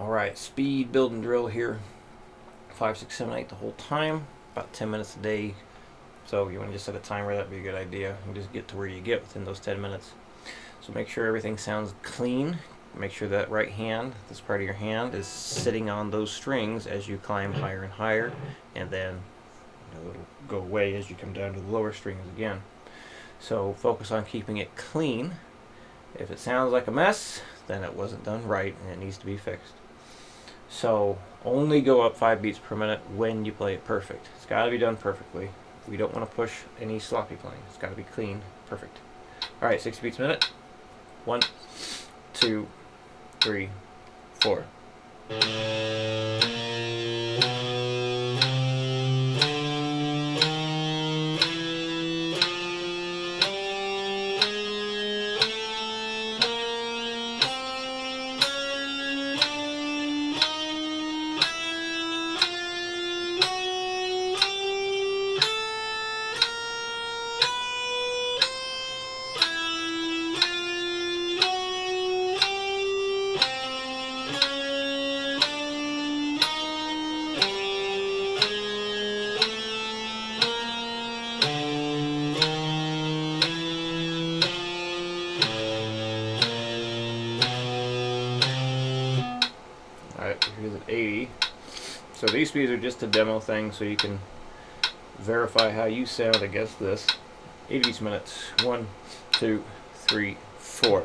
Alright, speed building drill here. 5, 6, 7, 8 the whole time. About 10 minutes a day. So you want to just set a timer, that'd be a good idea. And just get to where you get within those 10 minutes. So make sure everything sounds clean. Make sure that right hand, this part of your hand, is sitting on those strings as you climb higher and higher. And then you know, it'll go away as you come down to the lower strings again. So focus on keeping it clean. If it sounds like a mess, then it wasn't done right and it needs to be fixed. So only go up five beats per minute when you play it perfect. It's got to be done perfectly. We don't want to push any sloppy playing. It's got to be clean, perfect. All right, 60 beats a minute. One, two, three, four. 80. So these speeds are just a demo thing so you can verify how you sound against this. 80 beats a minute. One, two, three, four.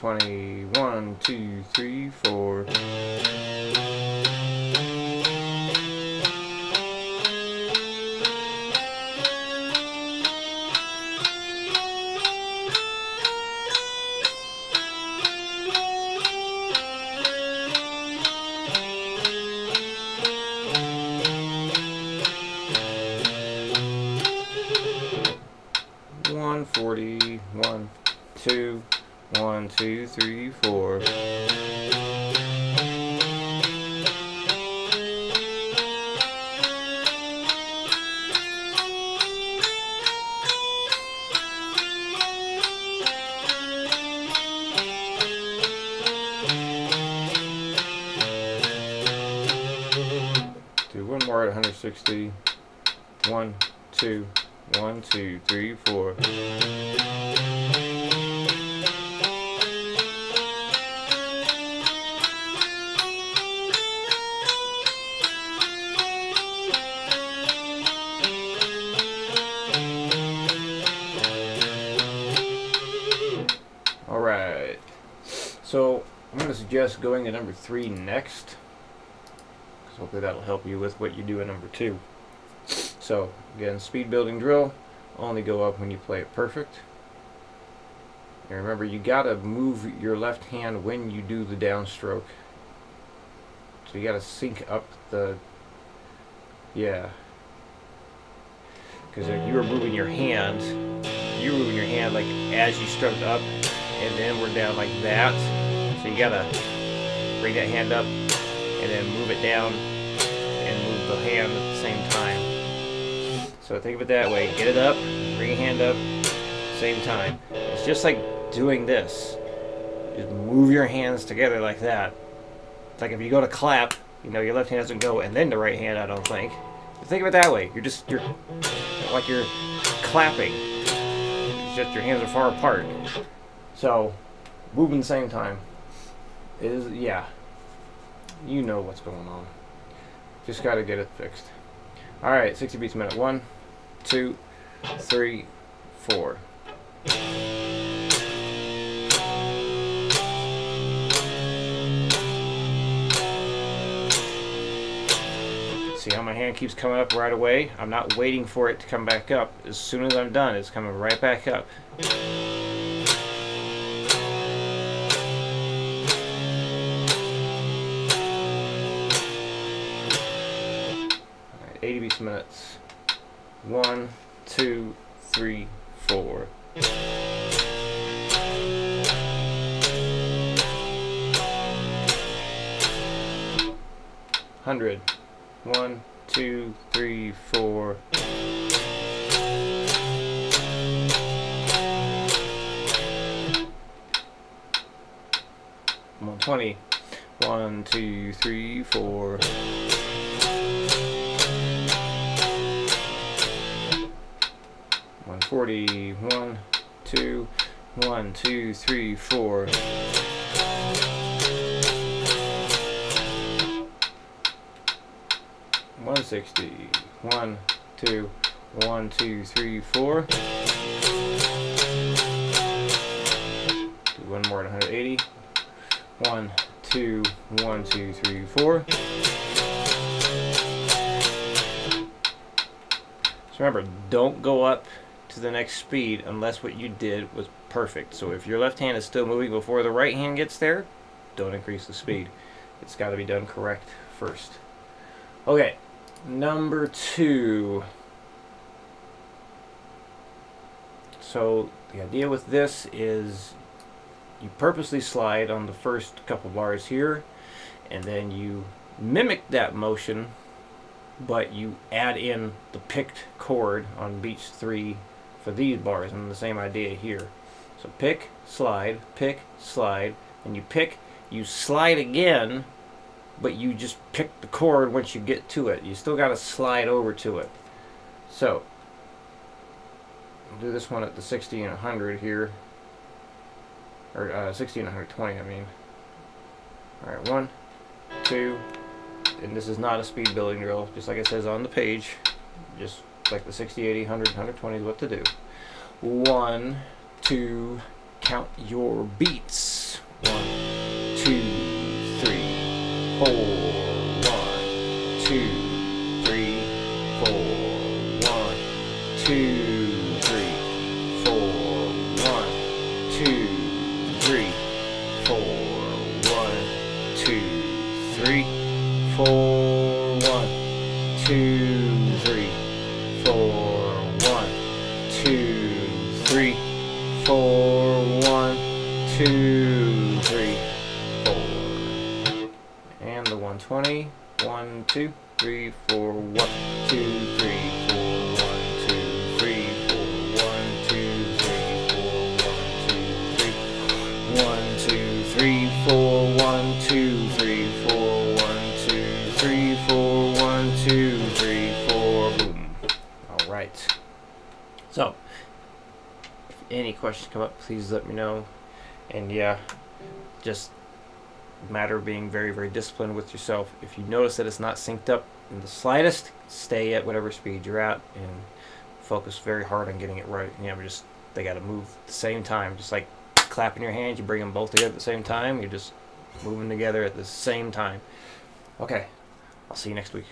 Twenty. One, two, three, four. Two, three, four. Do one more at 160. One, two, one, two, three, four. So, I'm going to suggest going to number three next. Because hopefully that'll help you with what you do in number two. So, again, speed building drill. Only go up when you play it perfect. And remember, you got to move your left hand when you do the downstroke. So you got to sync up the... Yeah. Because you were moving your hand, you were moving your hand like as you stroked up, and then we're down like that. So you gotta bring that hand up, and then move it down, and move the hand at the same time. So think of it that way. Get it up, bring your hand up, same time. It's just like doing this. Just move your hands together like that. It's like if you go to clap, you know, your left hand doesn't go, and then the right hand, I don't think. But think of it that way. You're just, you're, like you're clapping. It's just your hands are far apart. So, moving the same time is yeah. You know what's going on. Just got to get it fixed. All right, 60 beats a minute. One, two, three, four. See how my hand keeps coming up right away? I'm not waiting for it to come back up. As soon as I'm done, it's coming right back up. 80 beats minutes. One, two, three, four. Hundred. One, two, three, four. One twenty. One, two, three, four. 140, one, two, one, two, three, four. One sixty, one, two, one, two, three, four. Do one more at 180. One, two, one, two, three, four. So remember, don't go up to the next speed unless what you did was perfect. So if your left hand is still moving before the right hand gets there, don't increase the speed. It's got to be done correct first. Okay, number two. So the idea with this is you purposely slide on the first couple bars here and then you mimic that motion but you add in the picked chord on beats 3 for these bars and the same idea here. So pick, slide, pick, slide, and you pick, you slide again, but you just pick the chord once you get to it. You still got to slide over to it. So, I'll do this one at the 60 and 100 here. Or uh, 60 and 120, I mean. Alright, one, two, and this is not a speed building drill, just like it says on the page. Just like the 60, 80, 100, 120 is what to do. One, two, count your beats. One, two, three, four. One, two, three, four. One, two, three, four. One, two, three, four. And the 120, one, two, three, four, one, two, three, four, one, two, three, four, one, two, three, four, one, two, three, one, two, three, four, one, two, three, four, one, two, three, four, one, two, three, four, boom right. So, if any questions come up, please let me know. And yeah, just matter of being very, very disciplined with yourself. If you notice that it's not synced up in the slightest, stay at whatever speed you're at and focus very hard on getting it right. You know, just they got to move at the same time, just like clapping your hands. You bring them both together at the same time. You're just moving together at the same time. Okay, I'll see you next week.